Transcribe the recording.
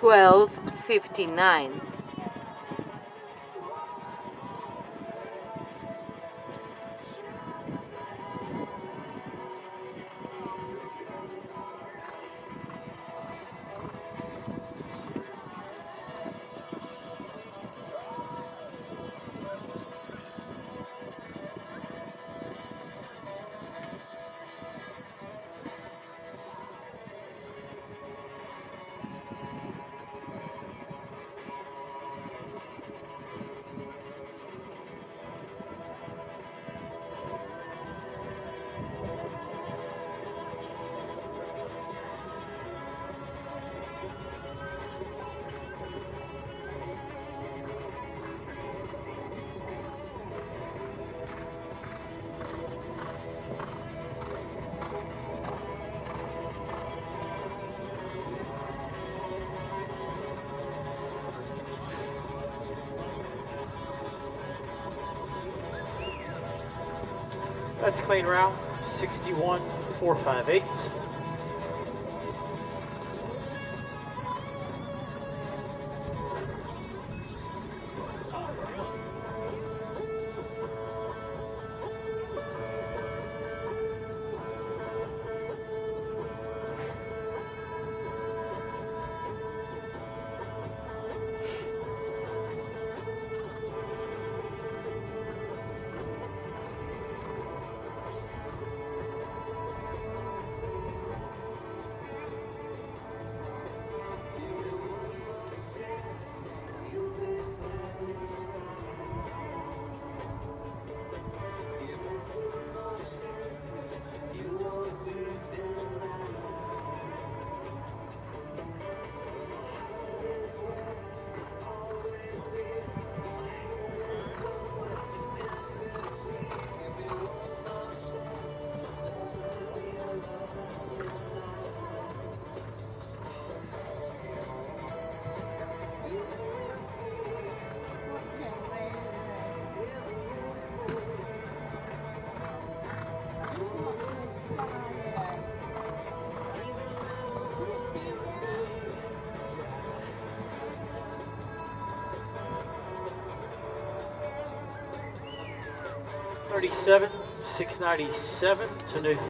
1259. That's clean route 61458. Thirty-seven, six ninety-seven to New